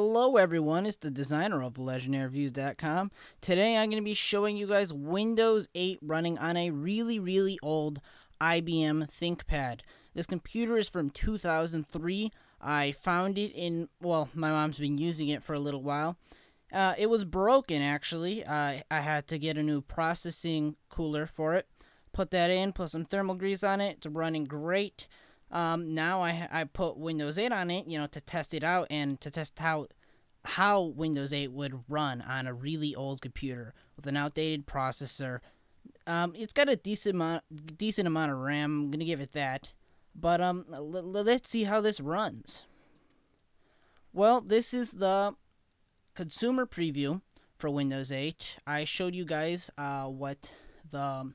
Hello everyone, it's the designer of LegendaryReviews.com. Today I'm going to be showing you guys Windows 8 running on a really, really old IBM ThinkPad. This computer is from 2003. I found it in, well, my mom's been using it for a little while. Uh, it was broken actually. Uh, I had to get a new processing cooler for it. Put that in, put some thermal grease on it. It's running great. Um, now I I put Windows 8 on it, you know, to test it out and to test how how Windows 8 would run on a really old computer with an outdated processor. Um, it's got a decent amount decent amount of RAM. I'm gonna give it that. But um, let's see how this runs. Well, this is the consumer preview for Windows 8. I showed you guys uh, what the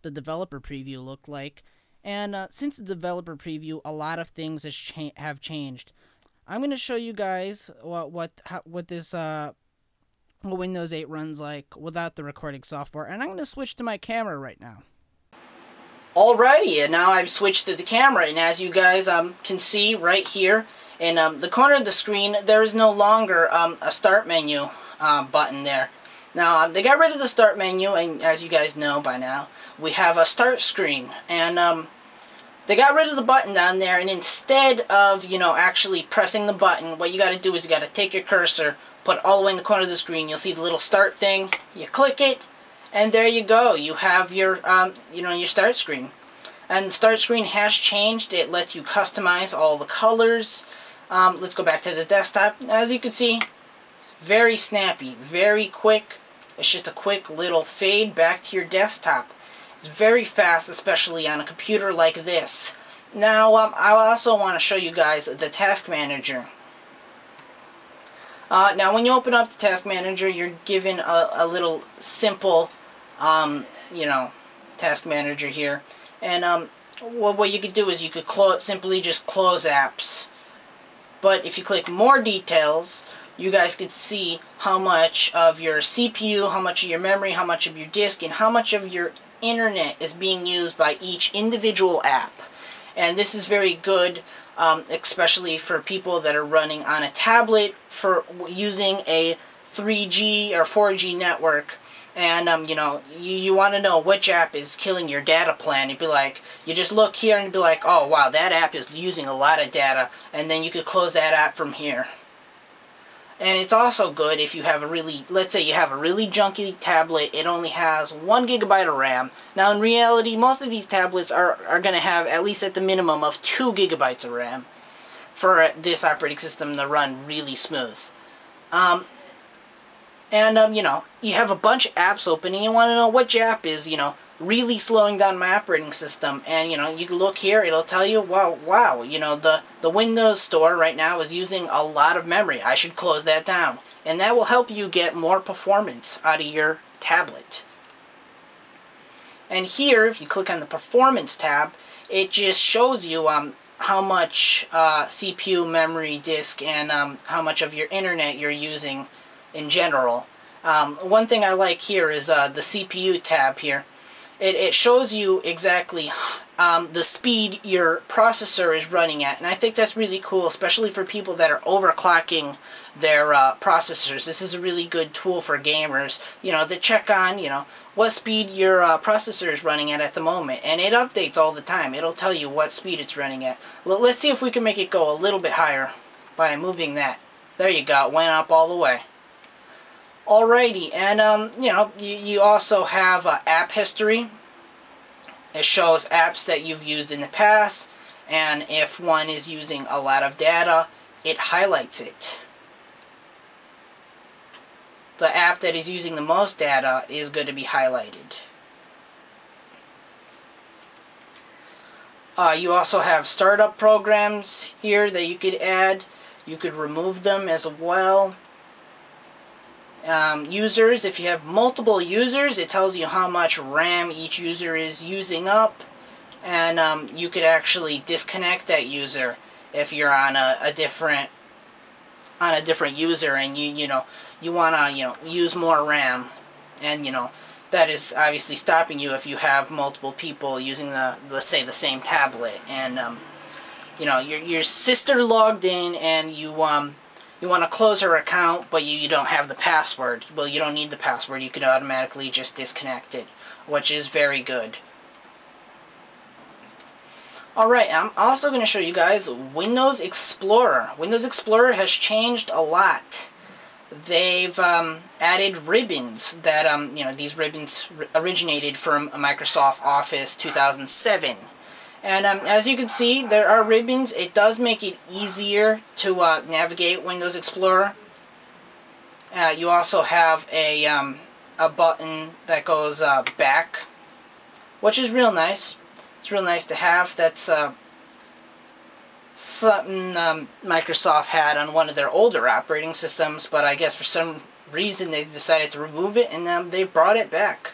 the developer preview looked like. And uh, since the developer preview, a lot of things has cha- have changed. I'm going to show you guys what what how, what this uh, Windows 8 runs like without the recording software. And I'm going to switch to my camera right now. Alrighty, and now I've switched to the camera, and as you guys um, can see right here in um, the corner of the screen, there is no longer um, a start menu uh, button there. Now, um, they got rid of the start menu, and as you guys know by now, we have a start screen. And um, they got rid of the button down there, and instead of, you know, actually pressing the button, what you got to do is you got to take your cursor, put it all the way in the corner of the screen. You'll see the little start thing. You click it, and there you go. You have your, um, you know, your start screen. And the start screen has changed. It lets you customize all the colors. Um, let's go back to the desktop. As you can see, very snappy, very quick. It's just a quick little fade back to your desktop. It's very fast, especially on a computer like this. Now, um, I also want to show you guys the Task Manager. Uh, now, when you open up the Task Manager, you're given a, a little simple, um, you know, Task Manager here. And um, what, what you could do is you could simply just close apps. But if you click More Details, you guys could see how much of your CPU, how much of your memory, how much of your disk, and how much of your internet is being used by each individual app. And this is very good, um, especially for people that are running on a tablet for using a 3G or 4G network. And, um, you know, you, you want to know which app is killing your data plan. You'd be like, you just look here and be like, oh, wow, that app is using a lot of data. And then you could close that app from here. And it's also good if you have a really, let's say you have a really junky tablet, it only has 1 gigabyte of RAM. Now in reality, most of these tablets are, are going to have at least at the minimum of 2 gigabytes of RAM for this operating system to run really smooth. Um, and, um, you know, you have a bunch of apps open and you want to know which app is, you know, really slowing down my operating system. And, you know, you can look here, it'll tell you, wow, wow, you know, the, the Windows Store right now is using a lot of memory. I should close that down. And that will help you get more performance out of your tablet. And here, if you click on the Performance tab, it just shows you um, how much uh, CPU, memory, disk, and um, how much of your internet you're using in general. Um, one thing I like here is uh, the CPU tab here it, it shows you exactly um, the speed your processor is running at. And I think that's really cool, especially for people that are overclocking their uh, processors. This is a really good tool for gamers, you know, to check on, you know, what speed your uh, processor is running at at the moment. And it updates all the time. It'll tell you what speed it's running at. L let's see if we can make it go a little bit higher by moving that. There you go. It went up all the way. Alrighty, and um, you know, you, you also have uh, app history. It shows apps that you've used in the past, and if one is using a lot of data, it highlights it. The app that is using the most data is going to be highlighted. Uh, you also have startup programs here that you could add. You could remove them as well um, users. If you have multiple users, it tells you how much RAM each user is using up. And um, you could actually disconnect that user if you're on a, a different on a different user and you you know you want to you know use more RAM and you know that is obviously stopping you if you have multiple people using the let's say the same tablet and um, you know your your sister logged in and you um you want to close her account, but you, you don't have the password. Well, you don't need the password. You can automatically just disconnect it, which is very good. Alright, I'm also going to show you guys Windows Explorer. Windows Explorer has changed a lot. They've um, added ribbons that, um, you know, these ribbons originated from Microsoft Office 2007. And um, as you can see, there are ribbons. It does make it easier to uh, navigate Windows Explorer. Uh, you also have a, um, a button that goes uh, back, which is real nice. It's real nice to have. That's uh, something um, Microsoft had on one of their older operating systems, but I guess for some reason they decided to remove it, and um, they brought it back.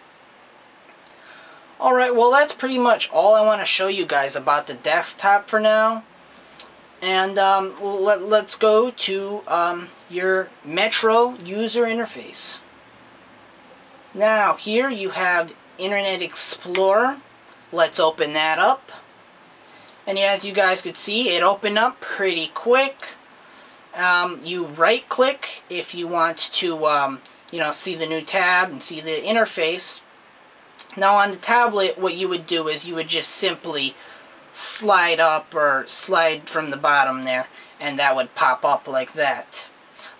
Alright, well that's pretty much all I want to show you guys about the desktop for now. And um, let, us go to um, your Metro user interface. Now here you have Internet Explorer Let's open that up. And as you guys could see, it opened up pretty quick. Um, you right click if you want to, um, you know, see the new tab and see the interface. Now on the tablet, what you would do is you would just simply slide up or slide from the bottom there and that would pop up like that.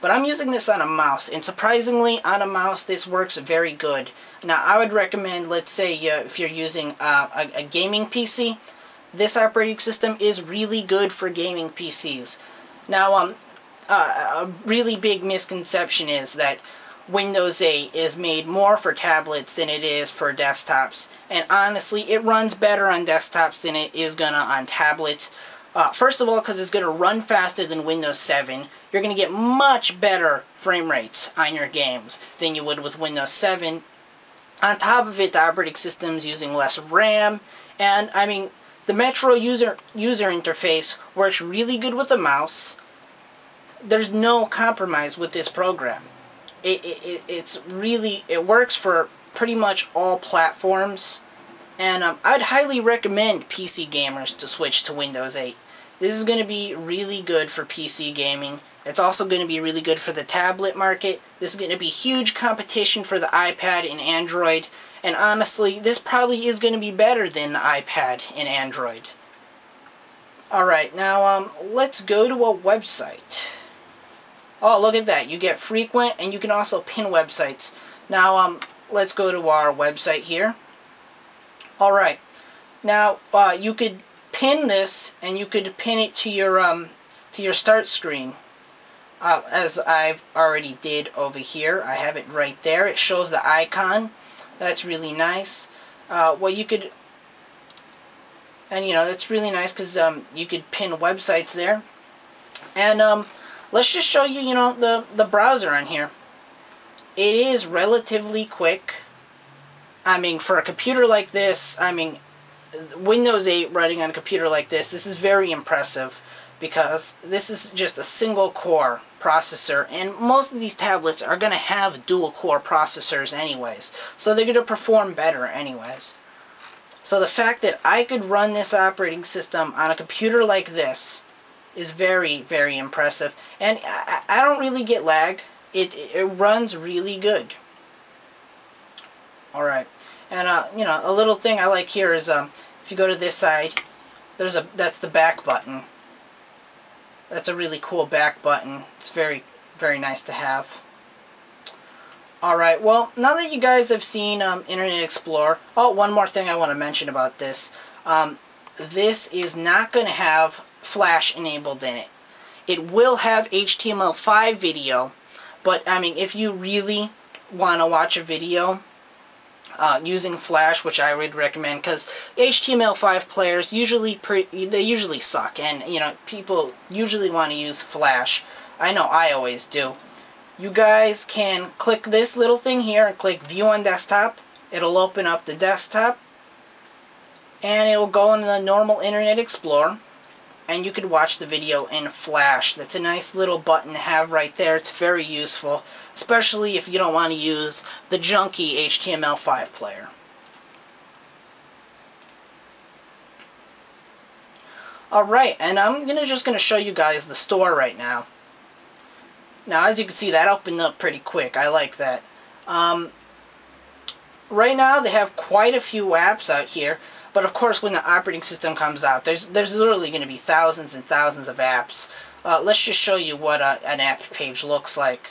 But I'm using this on a mouse, and surprisingly, on a mouse, this works very good. Now, I would recommend, let's say, uh, if you're using uh, a, a gaming PC, this operating system is really good for gaming PCs. Now, um, uh, a really big misconception is that Windows 8 is made more for tablets than it is for desktops. And honestly, it runs better on desktops than it is gonna on tablets. Uh, first of all, because it's going to run faster than Windows 7. You're going to get much better frame rates on your games than you would with Windows 7. On top of it, the operating system is using less RAM. And, I mean, the Metro user, user interface works really good with the mouse. There's no compromise with this program. It, it, it's really, it works for pretty much all platforms. And um, I'd highly recommend PC gamers to switch to Windows 8. This is going to be really good for PC gaming. It's also going to be really good for the tablet market. This is going to be huge competition for the iPad and Android. And honestly, this probably is going to be better than the iPad and Android. Alright, now um, let's go to a website. Oh, look at that. You get frequent and you can also pin websites. Now, um, let's go to our website here. Alright. Now, uh, you could pin this and you could pin it to your um, to your start screen. Uh, as I've already did over here. I have it right there. It shows the icon. That's really nice. Uh, well, you could, and you know, that's really nice because um, you could pin websites there. And um, let's just show you, you know, the, the browser on here. It is relatively quick. I mean, for a computer like this, I mean, Windows 8 running on a computer like this, this is very impressive because this is just a single core processor and most of these tablets are going to have dual core processors anyways so they're going to perform better anyways so the fact that I could run this operating system on a computer like this is very very impressive and I, I don't really get lag it, it runs really good alright and uh, you know a little thing I like here is um, if you go to this side there's a that's the back button that's a really cool back button. It's very, very nice to have. Alright, well, now that you guys have seen um, Internet Explorer, oh, one more thing I want to mention about this. Um, this is not going to have Flash enabled in it. It will have HTML5 video, but, I mean, if you really want to watch a video, uh, using Flash, which I would recommend because HTML5 players usually they usually suck, and you know people usually want to use Flash. I know I always do. You guys can click this little thing here and click View on Desktop. It'll open up the desktop, and it will go in the normal Internet Explorer and you could watch the video in Flash. That's a nice little button to have right there. It's very useful, especially if you don't want to use the junky HTML5 player. Alright, and I'm gonna just going to show you guys the store right now. Now, as you can see, that opened up pretty quick. I like that. Um, right now, they have quite a few apps out here. But of course, when the operating system comes out, there's there's literally going to be thousands and thousands of apps. Uh, let's just show you what a, an app page looks like.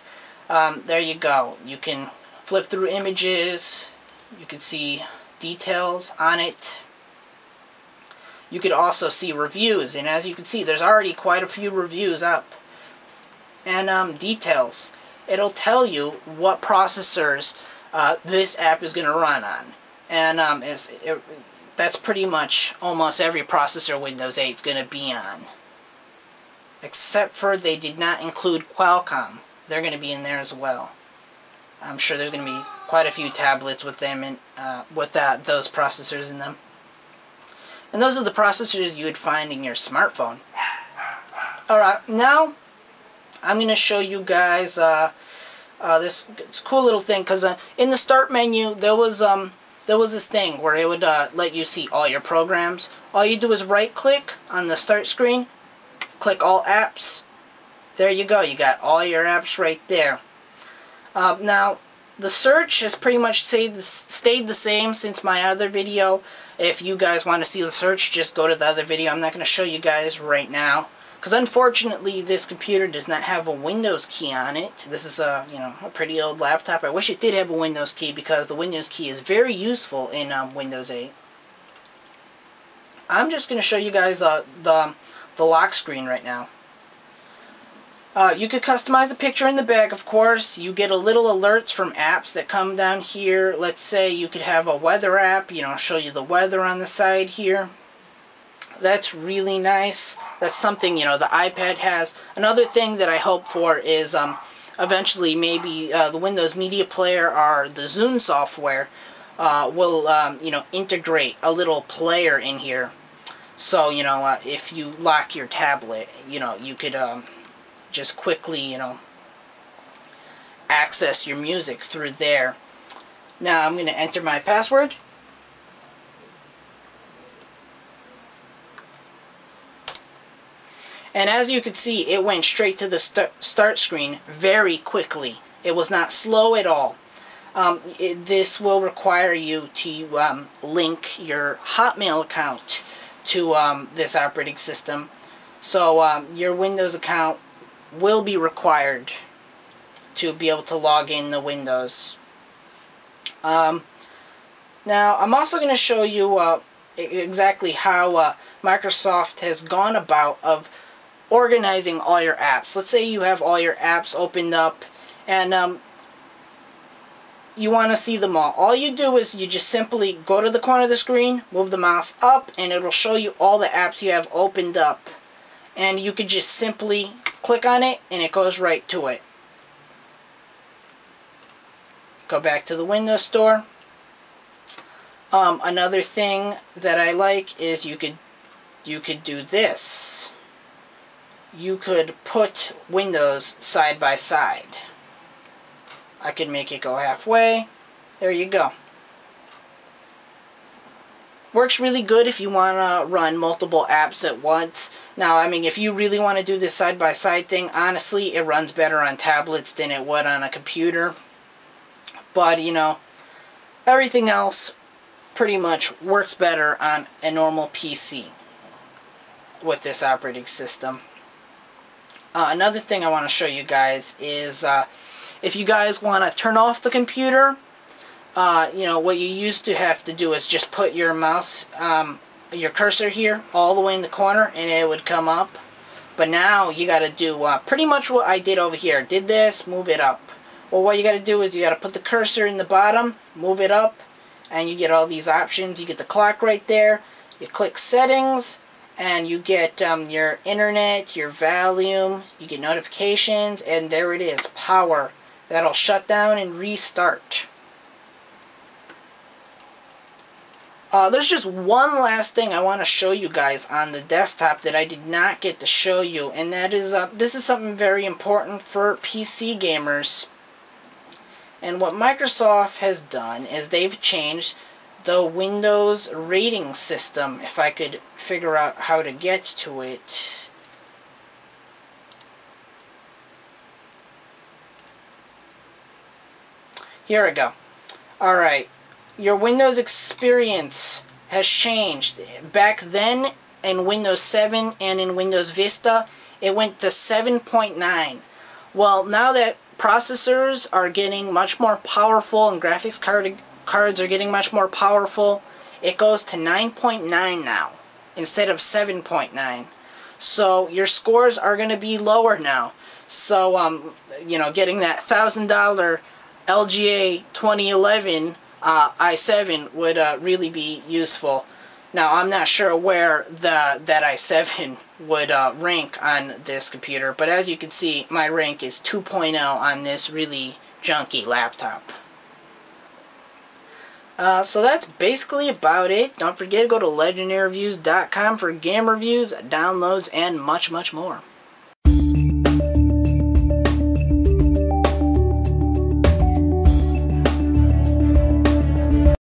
Um, there you go. You can flip through images. You can see details on it. You could also see reviews, and as you can see, there's already quite a few reviews up. And um, details. It'll tell you what processors uh, this app is going to run on. And um, it, that's pretty much almost every processor Windows 8 is going to be on. Except for they did not include Qualcomm. They're going to be in there as well. I'm sure there's going to be quite a few tablets with them and uh, with that those processors in them. And those are the processors you would find in your smartphone. Alright, now I'm going to show you guys uh, uh, this, cool little thing because uh, in the start menu there was um, there was this thing where it would uh, let you see all your programs. All you do is right click on the start screen, click all apps. There you go, you got all your apps right there. Uh, now, the search has pretty much stayed, stayed the same since my other video. If you guys want to see the search, just go to the other video. I'm not going to show you guys right now. Because unfortunately, this computer does not have a Windows key on it. This is a, you know, a pretty old laptop. I wish it did have a Windows key because the Windows key is very useful in um, Windows 8. I'm just going to show you guys uh, the, the lock screen right now. Uh, you could customize the picture in the back, of course. You get a little alerts from apps that come down here. Let's say you could have a weather app, you know, show you the weather on the side here. That's really nice. That's something, you know, the iPad has. Another thing that I hope for is um, eventually maybe uh, the Windows Media Player or the Zune software uh, will, um, you know, integrate a little player in here. So, you know, uh, if you lock your tablet, you know, you could um, just quickly, you know, access your music through there. Now I'm going to enter my password. And as you can see, it went straight to the start screen very quickly. It was not slow at all. Um, it, this will require you to um, link your Hotmail account to um, this operating system. So um, your Windows account will be required to be able to log in the Windows. Um, now, I'm also going to show you uh, exactly how uh, Microsoft has gone about of organizing all your apps. Let's say you have all your apps opened up and um, you want to see them all. All you do is you just simply go to the corner of the screen, move the mouse up, and it'll show you all the apps you have opened up. And you could just simply click on it and it goes right to it. Go back to the Windows Store. Um, another thing that I like is you could you could do this you could put windows side by side. I could make it go halfway. There you go. Works really good if you want to run multiple apps at once. Now, I mean, if you really want to do this side-by-side -side thing, honestly, it runs better on tablets than it would on a computer. But, you know, everything else pretty much works better on a normal PC with this operating system. Uh, another thing I want to show you guys is uh, if you guys want to turn off the computer, uh, you know, what you used to have to do is just put your mouse, um, your cursor here, all the way in the corner, and it would come up. But now you got to do uh, pretty much what I did over here. Did this, move it up. Well, what you got to do is you got to put the cursor in the bottom, move it up, and you get all these options. You get the clock right there. You click settings, and you get um, your internet, your volume, you get notifications, and there it is, power. That'll shut down and restart. Uh, there's just one last thing I want to show you guys on the desktop that I did not get to show you, and that is, uh, this is something very important for PC gamers. And what Microsoft has done is they've changed the Windows rating system, if I could figure out how to get to it. Here we go. Alright, your Windows experience has changed. Back then, in Windows 7 and in Windows Vista, it went to 7.9. Well, now that processors are getting much more powerful and graphics card cards are getting much more powerful, it goes to 9.9 now instead of 7.9. So your scores are going to be lower now. So, um, you know, getting that $1,000 LGA 2011 uh, i7 would uh, really be useful. Now, I'm not sure where the that i7 would uh, rank on this computer, but as you can see, my rank is 2.0 on this really junky laptop. Uh, so that's basically about it. Don't forget to go to legendaryreviews.com for game reviews, downloads, and much, much more.